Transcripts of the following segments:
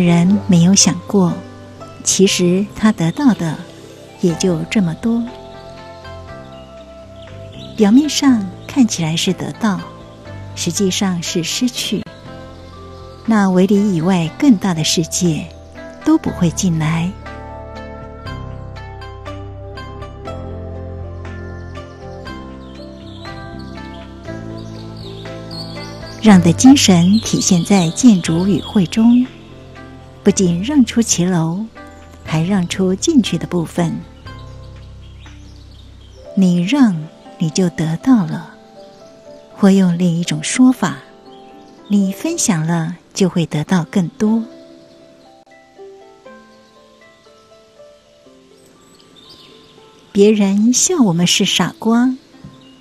人没有想过，其实他得到的也就这么多。表面上看起来是得到，实际上是失去。那围篱以外更大的世界都不会进来，让的精神体现在建筑与会中。不仅让出骑楼，还让出进去的部分。你让，你就得到了；或用另一种说法，你分享了，就会得到更多。别人笑我们是傻瓜，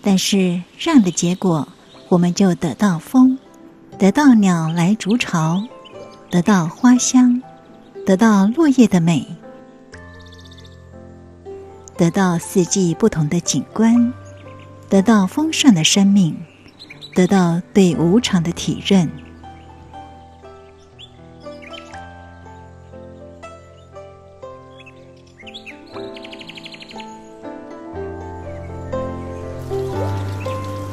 但是让的结果，我们就得到风，得到鸟来筑巢。得到花香，得到落叶的美，得到四季不同的景观，得到丰盛的生命，得到对无常的体认。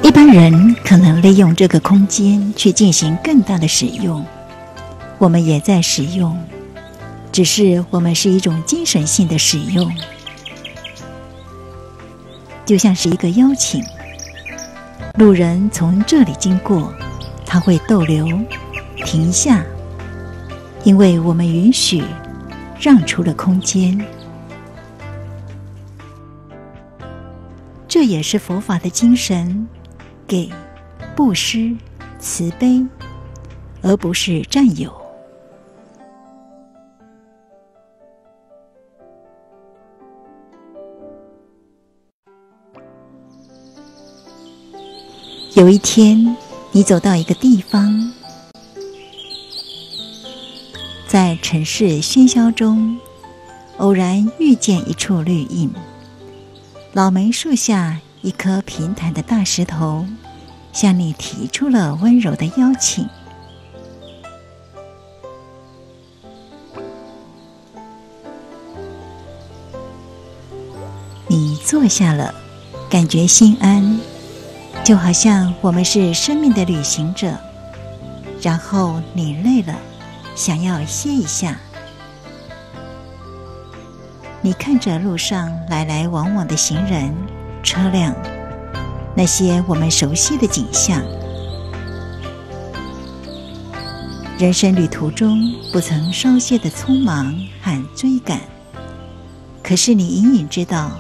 一般人可能利用这个空间去进行更大的使用。我们也在使用，只是我们是一种精神性的使用，就像是一个邀请。路人从这里经过，他会逗留，停下，因为我们允许，让出了空间。这也是佛法的精神，给布施、慈悲，而不是占有。有一天，你走到一个地方，在城市喧嚣中，偶然遇见一处绿荫。老梅树下一颗平坦的大石头，向你提出了温柔的邀请。你坐下了，感觉心安。就好像我们是生命的旅行者，然后你累了，想要歇一下。你看着路上来来往往的行人、车辆，那些我们熟悉的景象。人生旅途中不曾稍歇的匆忙和追赶，可是你隐隐知道，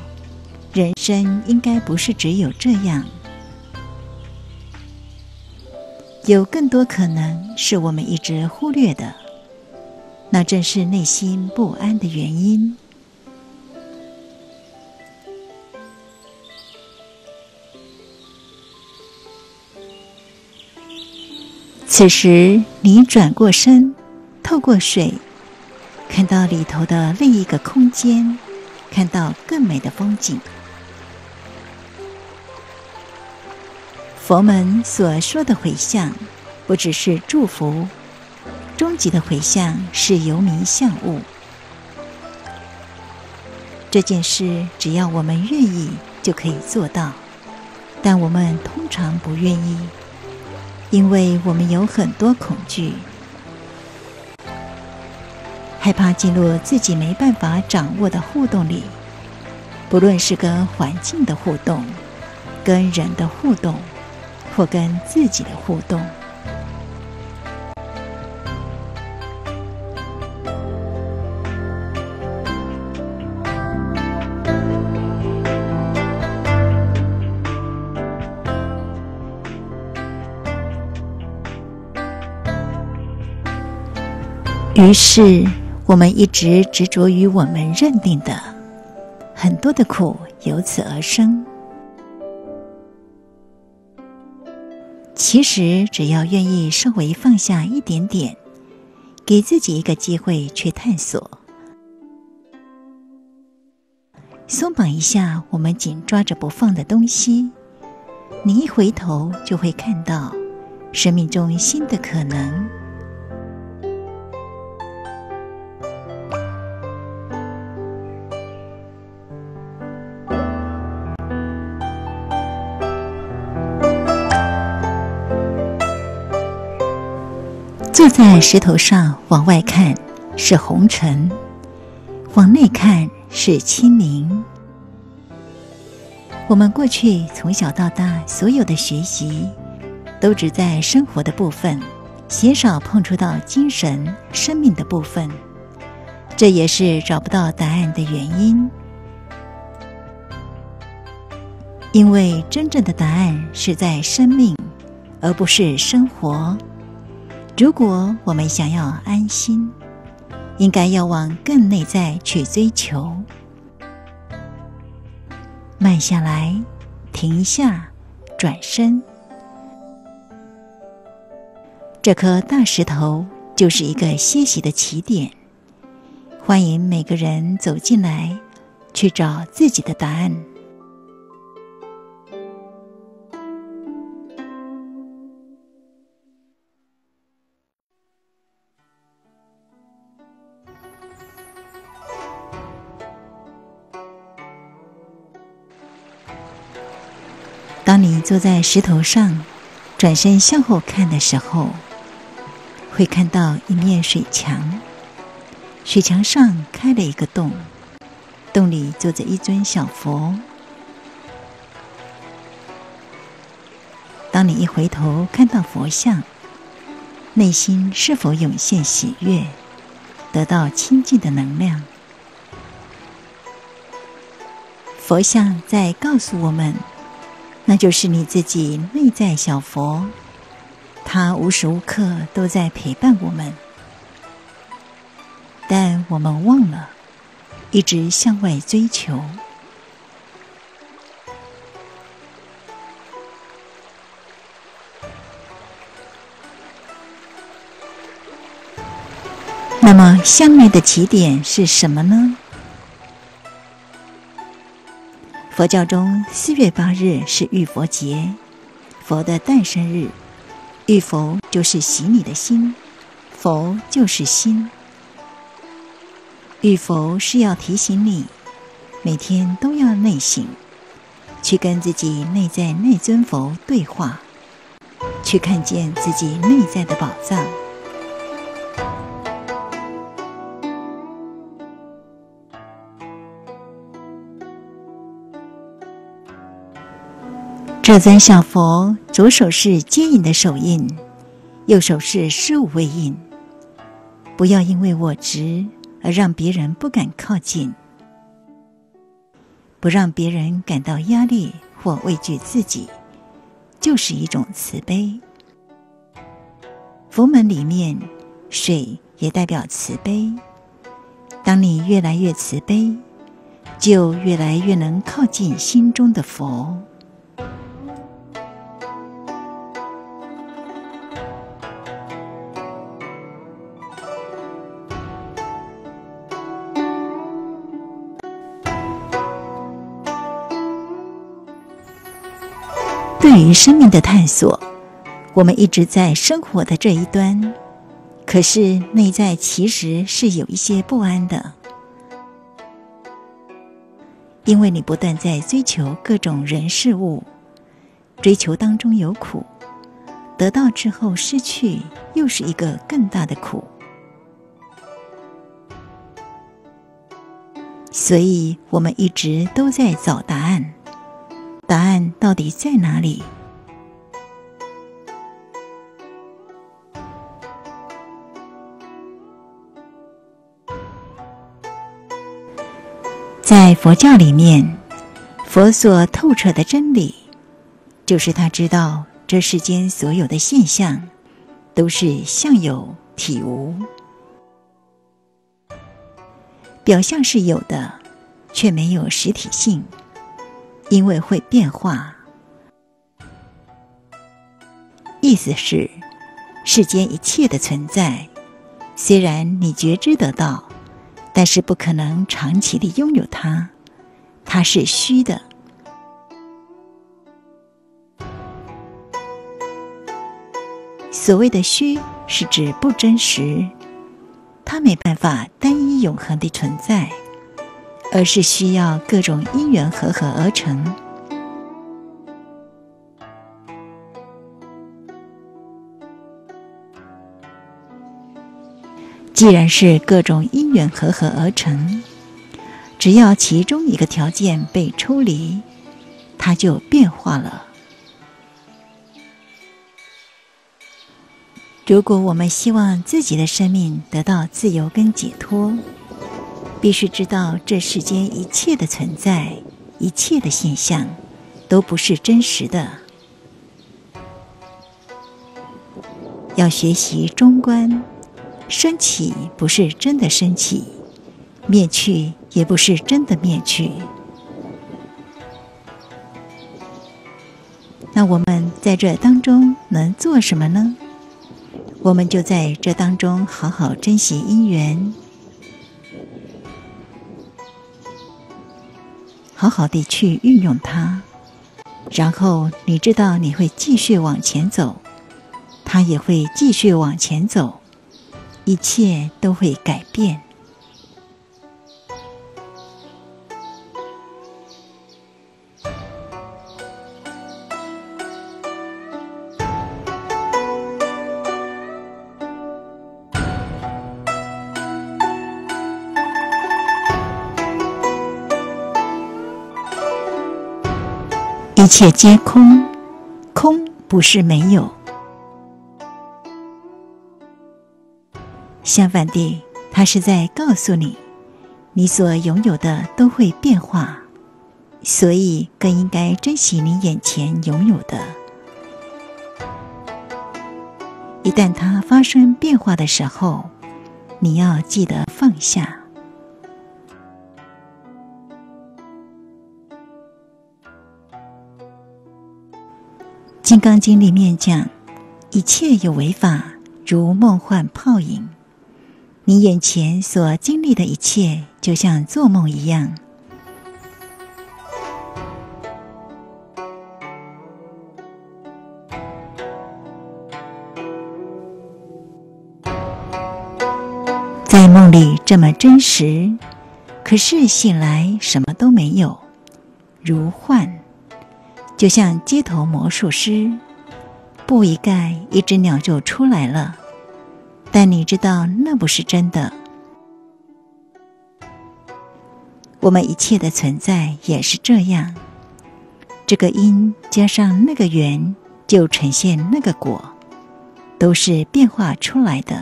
人生应该不是只有这样。有更多可能是我们一直忽略的，那正是内心不安的原因。此时，你转过身，透过水，看到里头的另一个空间，看到更美的风景。佛门所说的回向，不只是祝福，终极的回向是由迷向悟。这件事只要我们愿意，就可以做到。但我们通常不愿意，因为我们有很多恐惧，害怕进入自己没办法掌握的互动里，不论是跟环境的互动，跟人的互动。或跟自己的互动。于是，我们一直执着于我们认定的，很多的苦由此而生。其实，只要愿意稍微放下一点点，给自己一个机会去探索，松绑一下我们紧抓着不放的东西，你一回头就会看到生命中新的可能。在石头上往外看是红尘，往内看是清明。我们过去从小到大所有的学习，都只在生活的部分，鲜少碰触到精神生命的部分。这也是找不到答案的原因，因为真正的答案是在生命，而不是生活。如果我们想要安心，应该要往更内在去追求。慢下来，停下，转身。这颗大石头就是一个歇息的起点。欢迎每个人走进来，去找自己的答案。坐在石头上，转身向后看的时候，会看到一面水墙。水墙上开了一个洞，洞里坐着一尊小佛。当你一回头看到佛像，内心是否涌现喜悦，得到清净的能量？佛像在告诉我们，那就是你自己内在小佛，它无时无刻都在陪伴我们。但我们忘了，一直向外追求。那么，向内的起点是什么呢？佛教中，四月八日是浴佛节，佛的诞生日。浴佛就是洗你的心，佛就是心。浴佛是要提醒你，每天都要内省，去跟自己内在那尊佛对话，去看见自己内在的宝藏。这尊小佛，左手是接引的手印，右手是十五位印。不要因为我执。而让别人不敢靠近，不让别人感到压力或畏惧自己，就是一种慈悲。佛门里面，水也代表慈悲。当你越来越慈悲，就越来越能靠近心中的佛。对于生命的探索，我们一直在生活的这一端，可是内在其实是有一些不安的，因为你不断在追求各种人事物，追求当中有苦，得到之后失去又是一个更大的苦，所以我们一直都在找答。到底在哪里？在佛教里面，佛所透彻的真理，就是他知道这世间所有的现象都是相有体无，表象是有的，却没有实体性。因为会变化，意思是世间一切的存在，虽然你觉知得到，但是不可能长期的拥有它，它是虚的。所谓的虚，是指不真实，它没办法单一永恒的存在。而是需要各种因缘合合而成。既然是各种因缘合合而成，只要其中一个条件被抽离，它就变化了。如果我们希望自己的生命得到自由跟解脱，必须知道这世间一切的存在、一切的现象，都不是真实的。要学习中观，升起不是真的升起，灭去也不是真的灭去。那我们在这当中能做什么呢？我们就在这当中好好珍惜因缘，好好的去运用它，然后你知道你会继续往前走，它也会继续往前走，一切都会改变。一切皆空，空不是没有。相反地，它是在告诉你，你所拥有的都会变化，所以更应该珍惜你眼前拥有的。一旦它发生变化的时候，你要记得放下。《金刚经》里面讲，一切有为法，如梦幻泡影。你眼前所经历的一切，就像做梦一样。在梦里这么真实，可是醒来什么都没有，如幻。就像街头魔术师，布一盖，一只鸟就出来了。但你知道那不是真的。我们一切的存在也是这样，这个因加上那个缘，就呈现那个果，都是变化出来的。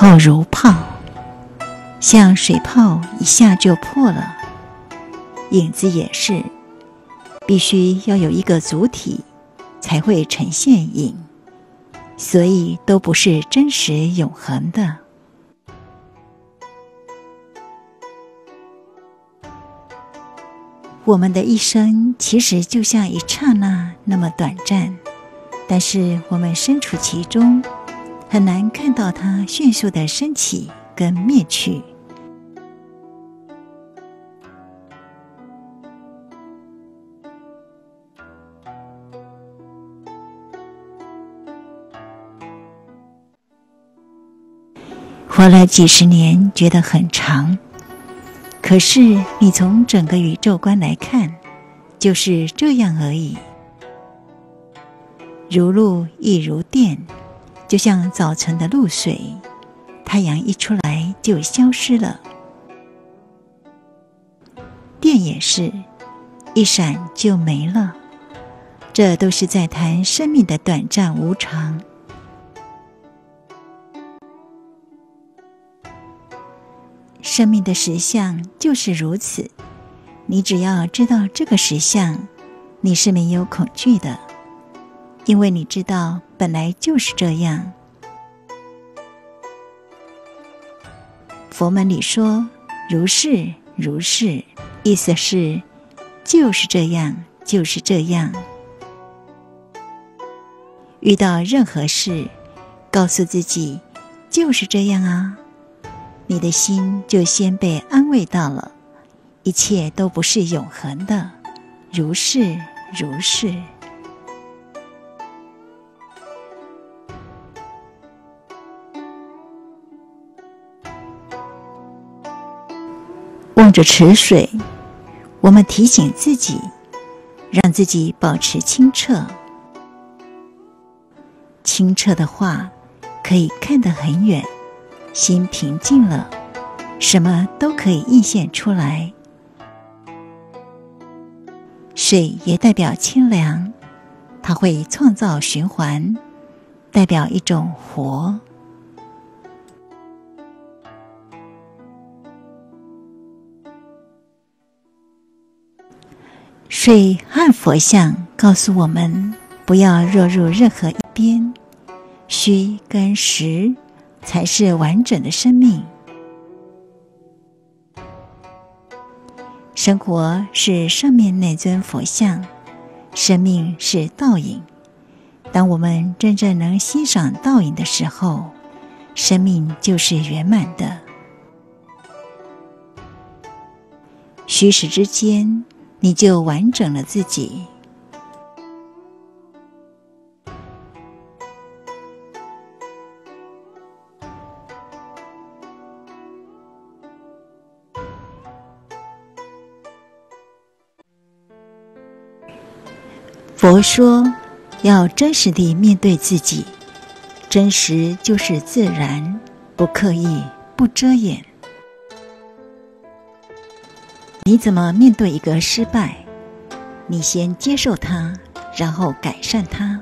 后如泡，像水泡一下就破了。影子也是，必须要有一个主体，才会呈现影，所以都不是真实永恒的。我们的一生其实就像一刹那那么短暂，但是我们身处其中。很难看到它迅速的升起跟灭去。活了几十年，觉得很长，可是你从整个宇宙观来看，就是这样而已。如露亦如电。就像早晨的露水，太阳一出来就消失了。电也是，一闪就没了。这都是在谈生命的短暂无常。生命的实相就是如此。你只要知道这个实相，你是没有恐惧的。因为你知道，本来就是这样。佛门里说“如是如是”，意思是就是这样，就是这样。遇到任何事，告诉自己就是这样啊，你的心就先被安慰到了。一切都不是永恒的，如是如是。望着池水，我们提醒自己，让自己保持清澈。清澈的话，可以看得很远，心平静了，什么都可以映现出来。水也代表清凉，它会创造循环，代表一种活。水和佛像告诉我们，不要落入任何一边，虚跟实才是完整的生命。生活是上面那尊佛像，生命是倒影。当我们真正能欣赏倒影的时候，生命就是圆满的。虚实之间。你就完整了自己。佛说，要真实地面对自己，真实就是自然，不刻意，不遮掩。你怎么面对一个失败？你先接受它，然后改善它，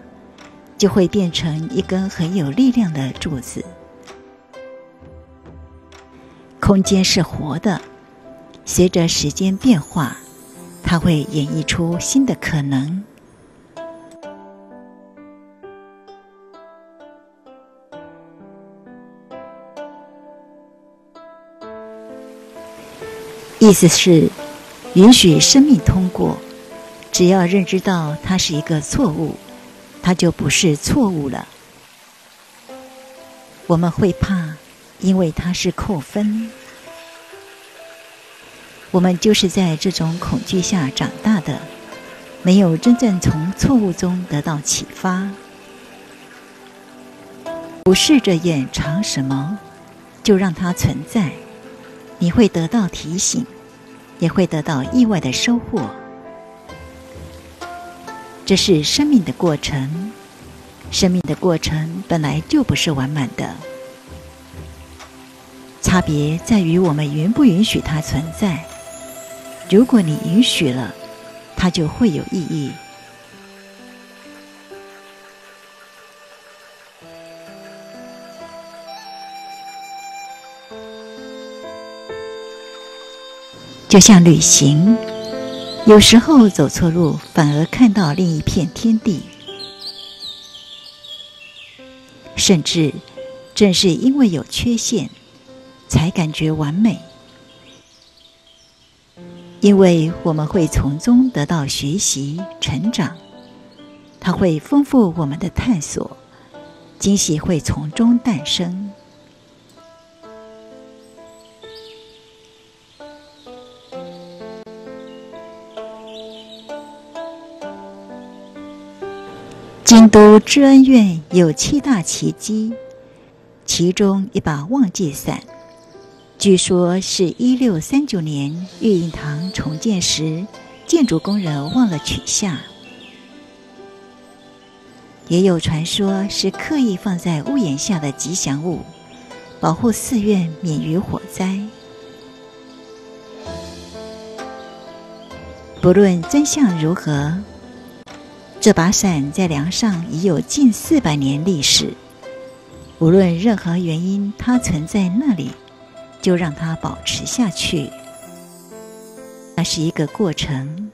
就会变成一根很有力量的柱子。空间是活的，随着时间变化，它会演绎出新的可能。意思是，允许生命通过，只要认知到它是一个错误，它就不是错误了。我们会怕，因为它是扣分。我们就是在这种恐惧下长大的，没有真正从错误中得到启发。不试着掩藏什么，就让它存在。你会得到提醒，也会得到意外的收获。这是生命的过程，生命的过程本来就不是完满的，差别在于我们允不允许它存在。如果你允许了，它就会有意义。就像旅行，有时候走错路，反而看到另一片天地。甚至，正是因为有缺陷，才感觉完美。因为我们会从中得到学习、成长，它会丰富我们的探索，惊喜会从中诞生。京都知恩院有七大奇迹，其中一把忘记伞，据说是一六三九年玉印堂重建时，建筑工人忘了取下。也有传说是刻意放在屋檐下的吉祥物，保护寺院免于火灾。不论真相如何。这把伞在梁上已有近四百年历史，无论任何原因，它存在那里，就让它保持下去。那是一个过程，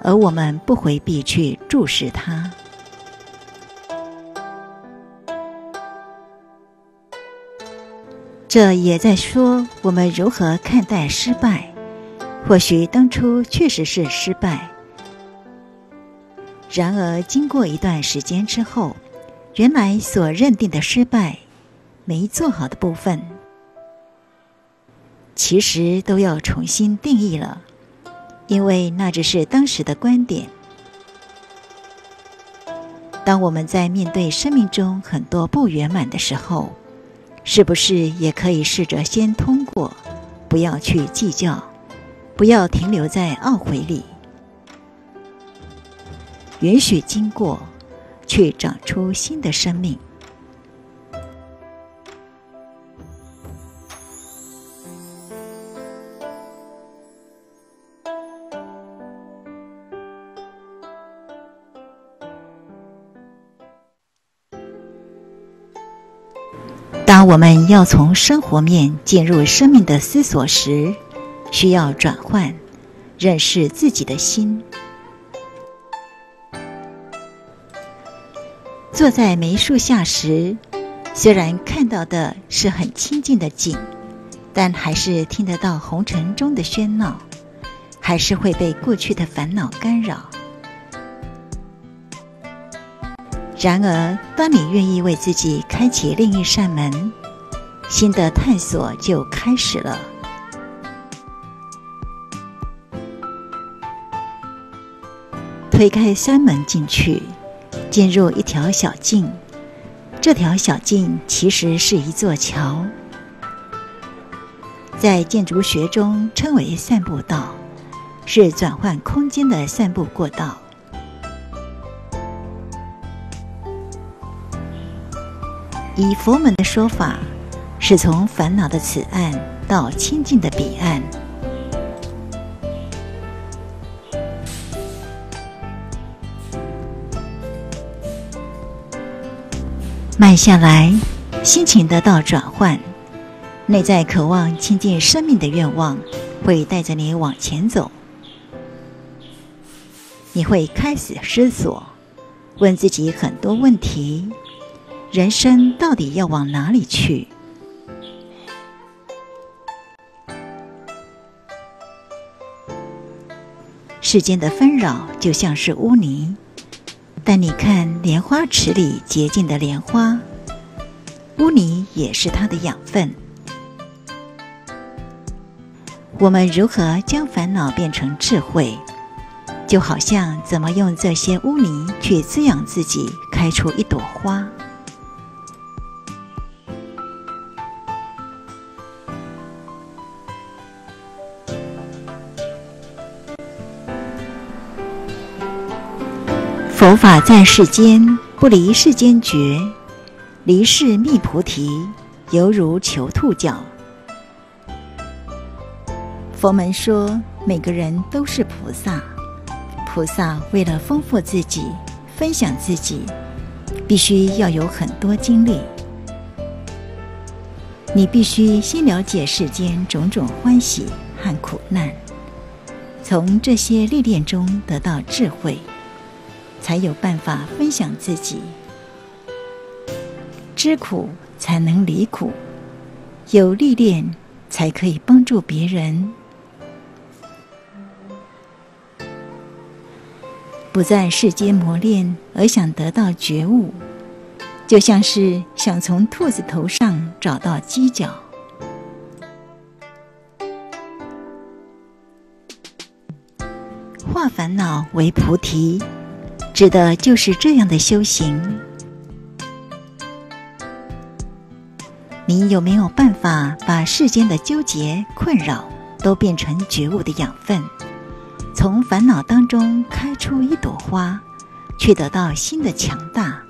而我们不回避去注视它。这也在说我们如何看待失败。或许当初确实是失败。然而，经过一段时间之后，原来所认定的失败、没做好的部分，其实都要重新定义了，因为那只是当时的观点。当我们在面对生命中很多不圆满的时候，是不是也可以试着先通过，不要去计较，不要停留在懊悔里，允许经过，去长出新的生命。当我们要从生活面进入生命的思索时，需要转换，认识自己的心。坐在梅树下时，虽然看到的是很清静的景，但还是听得到红尘中的喧闹，还是会被过去的烦恼干扰。然而，当你愿意为自己开启另一扇门，新的探索就开始了。推开山门进去，进入一条小径。这条小径其实是一座桥，在建筑学中称为散步道，是转换空间的散步过道。以佛门的说法，是从烦恼的此岸到清净的彼岸。慢下来，心情得到转换，内在渴望亲近生命的愿望会带着你往前走。你会开始思索，问自己很多问题。人生到底要往哪里去？世间的纷扰就像是污泥，带你看莲花池里洁净的莲花，污泥也是它的养分。我们如何将烦恼变成智慧？就好像怎么用这些污泥去滋养自己，开出一朵花。佛法在世间，不离世间觉，离世觅菩提，犹如求兔角。佛门说，每个人都是菩萨，菩萨为了丰富自己、分享自己，必须要有很多经历。你必须先了解世间种种欢喜和苦难，从这些历练中得到智慧。才有办法分享自己，知苦才能离苦，有历练才可以帮助别人。不在世间磨练而想得到觉悟，就像是想从兔子头上找到犄角。化烦恼为菩提。指的就是这样的修行。你有没有办法把世间的纠结、困扰都变成觉悟的养分，从烦恼当中开出一朵花，去得到新的强大？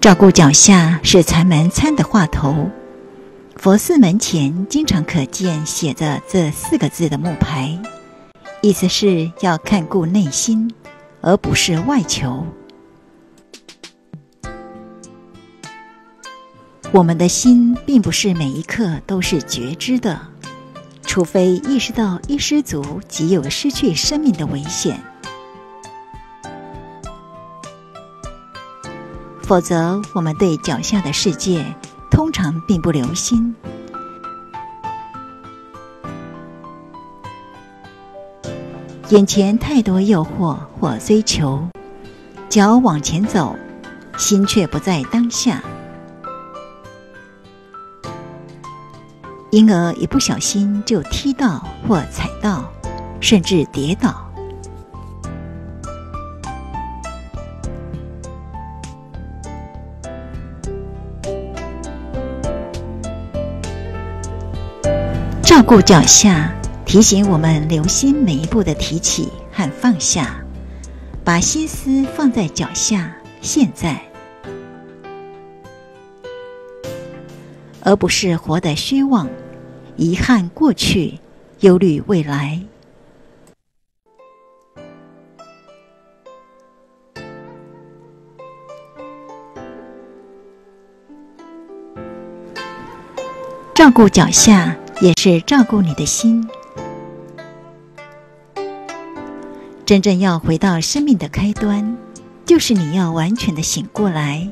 照顾脚下是禅门参的话头，佛寺门前经常可见写着这四个字的木牌，意思是要看顾内心，而不是外求。我们的心并不是每一刻都是觉知的，除非意识到一失足即有失去生命的危险。否则，我们对脚下的世界通常并不留心。眼前太多诱惑或追求，脚往前走，心却不在当下。因而一不小心就踢到或踩到，甚至跌倒。顾脚下，提醒我们留心每一步的提起和放下，把心思放在脚下现在，而不是活得虚妄，遗憾过去，忧虑未来。照顾脚下。也是照顾你的心。真正要回到生命的开端，就是你要完全的醒过来。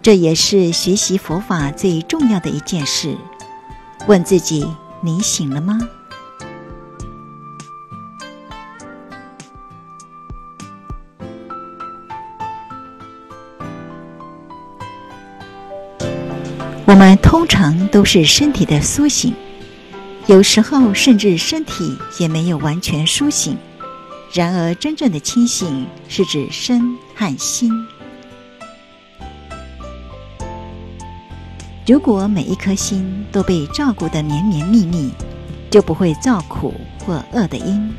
这也是学习佛法最重要的一件事。问自己：你醒了吗？我们通常都是身体的苏醒，有时候甚至身体也没有完全苏醒。然而，真正的清醒是指身和心。如果每一颗心都被照顾得绵绵密密，就不会造苦或恶的因。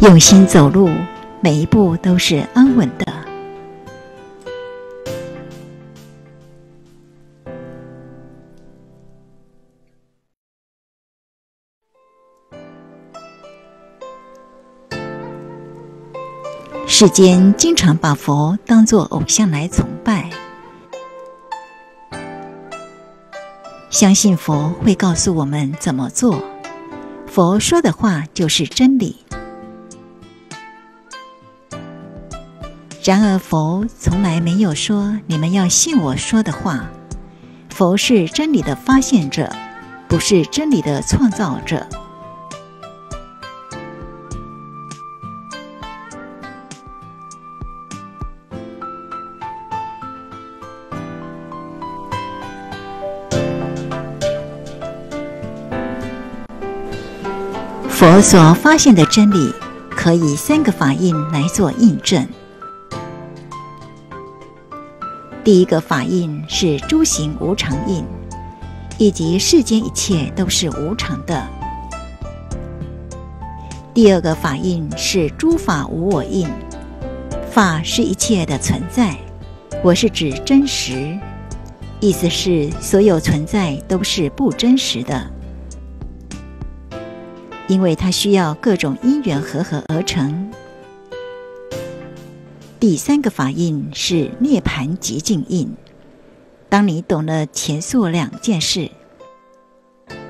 用心走路，每一步都是安稳的。世间经常把佛当作偶像来崇拜，相信佛会告诉我们怎么做，佛说的话就是真理。然而，佛从来没有说你们要信我说的话。佛是真理的发现者，不是真理的创造者。佛所发现的真理，可以三个法印来做印证。第一个法印是诸行无常印，以及世间一切都是无常的。第二个法印是诸法无我印，法是一切的存在，我是指真实，意思是所有存在都是不真实的，因为它需要各种因缘合合而成。第三个法印是涅盘极境印。当你懂了前述两件事，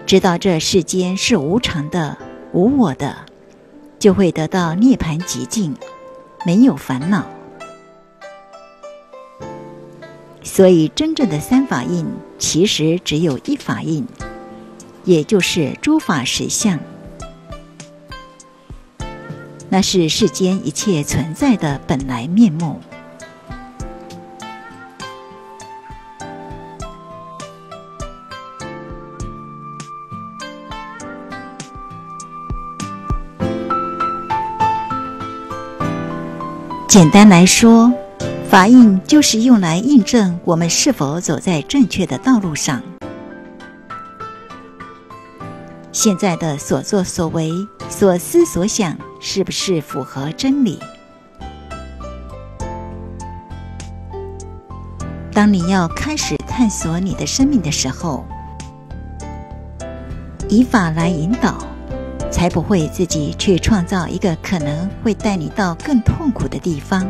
知道这世间是无常的、无我的，就会得到涅盘极境，没有烦恼。所以，真正的三法印其实只有一法印，也就是诸法实相。那是世间一切存在的本来面目。简单来说，法印就是用来印证我们是否走在正确的道路上。现在的所作所为、所思所想。是不是符合真理？当你要开始探索你的生命的时候，以法来引导，才不会自己去创造一个可能会带你到更痛苦的地方。